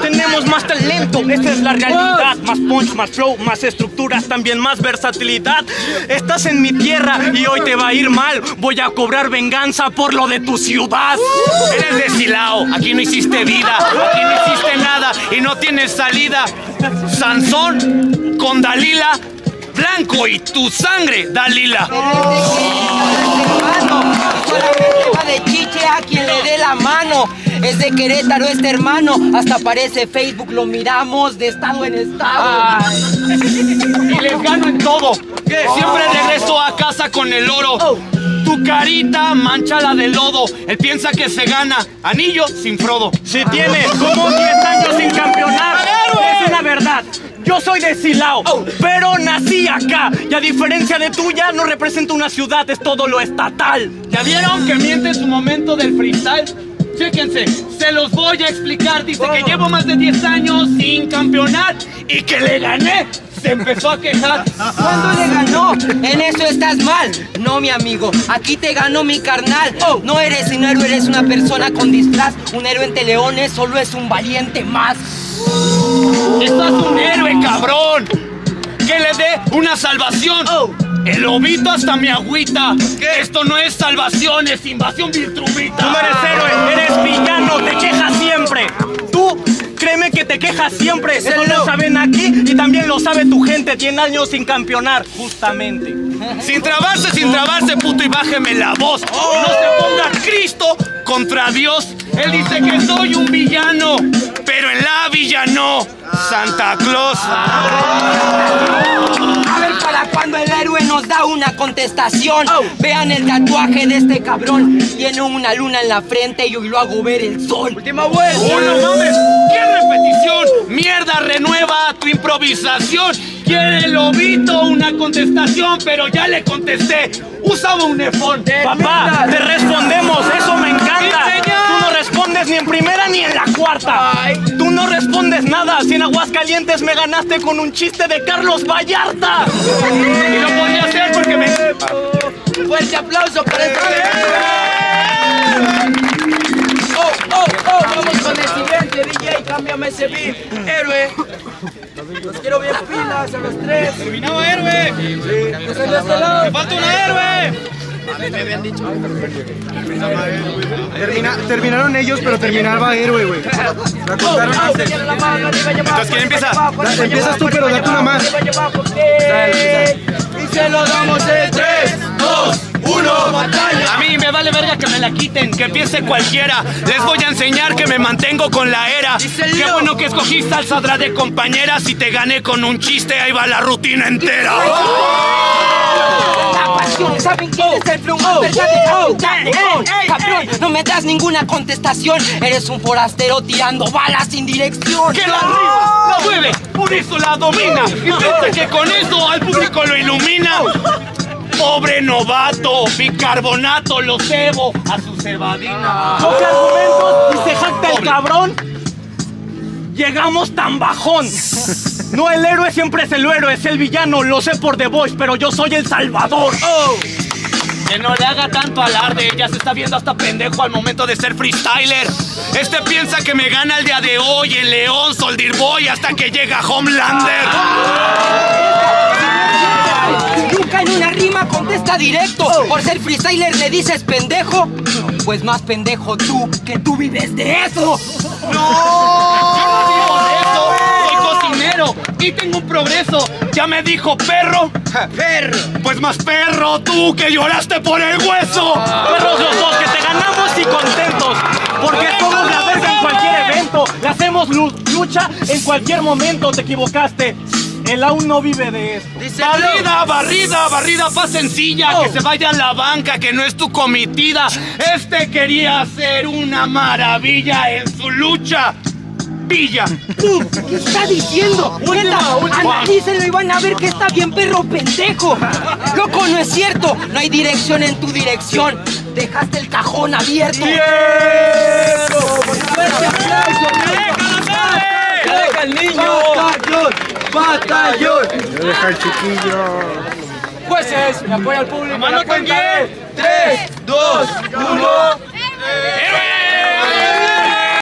Tenemos más talento, esta es la realidad. Más punch, más flow, más estructuras, también más versatilidad. Estás en mi tierra y hoy te va a ir mal. Voy a cobrar venganza por lo de tu ciudad. Uh. Eres de aquí no hiciste vida, aquí no hiciste nada y no tienes salida. Sansón con Dalila blanco y tu sangre, Dalila. Oh. Es de Querétaro este hermano. Hasta aparece Facebook, lo miramos de estado en estado. Y les gano en todo. Siempre regreso a casa con el oro. Tu carita mancha la de lodo. Él piensa que se gana. Anillo sin Frodo. Si tienes como 10 años sin campeonar, es una verdad. Yo soy de Silao, pero nací acá. Y a diferencia de tuya, no represento una ciudad, es todo lo estatal. ¿Ya vieron que miente en su momento del freestyle? Fíjense, se los voy a explicar. Dice que llevo más de 10 años sin campeonar y que le gané. Se empezó a quejar. ¿Cuándo le ganó? En eso estás mal. No, mi amigo. Aquí te ganó mi carnal. No eres un héroe, eres una persona con disfraz. Un héroe entre leones solo es un valiente más. Esto es un héroe, cabrón. Que le dé una salvación. El lobito hasta mi agüita. Esto no es salvación, es invasión virtrumita. Tú no eres héroe, eres villano, te quejas siempre. Tú, créeme que te quejas siempre. Eso lo saben aquí y también lo sabe tu gente. Tiene años sin campeonar, justamente. Sin trabarse, sin trabarse, puto, y bájeme la voz. No se ponga Cristo contra Dios. Él dice que soy un villano, pero en la villa no. Santa Claus. A ver para cuando el héroe nos da una contestación. Vean el tatuaje de este cabrón. Tiene una luna en la frente y hoy lo hago ver el sol. Última vuelta. ¡Oh, no mames! ¿Qué repetición? ¡Mierda, renueva tu improvisación! Quiere el lobito una contestación, pero ya le contesté. Usaba un efón. Papá, te respondemos, eso me encanta. Tú no ni en primera ni en la cuarta. Tú no respondes nada. Si en Aguascalientes me ganaste con un chiste de Carlos Vallarta. Y lo podía hacer porque me... Fuerte aplauso para este Oh, oh, oh, vamos con el siguiente, DJ, cámbiame ese beat. Héroe. Los quiero bien pilas a los tres. ¡Terminado héroe! Yo soy de este. Termina- terminaron ellos, pero terminaba héroe, güey. La contaron Oh, antes. y Entonces, ¿quién empieza? y y empiezas tú, pero y date una más. y. Y se lo damos en 3, 2, 1, batalla. A mí me vale verga que me la quiten, que empiece cualquiera. Les voy a enseñar que me mantengo con la era. Qué bueno que escogí salsa de compañera. Si te gané con un chiste, ahí va la rutina entera. La ¿saben quién es el verdadero? Oh, Cabrón, no me das ninguna contestación. Eres un forastero tirando balas sin dirección. Que la arriba, la mueve, por eso la domina. Y piensa que con eso al público lo ilumina. Pobre novato, bicarbonato lo cebo a su cebadina. Coge argumentos y se jacta el cabrón. Llegamos tan bajón. No, el héroe siempre es el héroe, es el villano, lo sé por The Voice, pero yo soy el salvador. Que no le haga tanto alarde, ya se está viendo hasta pendejo al momento de ser freestyler. Este piensa que me gana el día de hoy en León, Soldier Boy, hasta que llega Homelander. Nunca en una rima contesta directo. Por ser freestyler le dices pendejo. Pues más pendejo tú, que tú vives de eso. No tengo un progreso. Ya me dijo perro. Perro. Pues más perro tú que lloraste por el hueso. Perros los dos, que te ganamos y contentos. Porque somos la verga en cualquier evento. Le hacemos lu- lucha en cualquier momento. Te equivocaste. Él aún no vive de esto. Barrida, barrida, barrida pa' sencilla, que se vaya a la banca, que no es tu comitida. Este quería hacer una maravilla en su lucha. Villa. ¿Qué está diciendo? Neta, analícenlo y van a ver que está bien perro pendejo. Loco, no es cierto. No hay dirección en tu dirección. Dejaste el cajón abierto. Fuerte aplauso, ¡Que deja el niño! Batallón, batallón. Deja el chiquillo. Jueces, me apoya el público. ¿Mano la con cuenta de 3, 2, 1.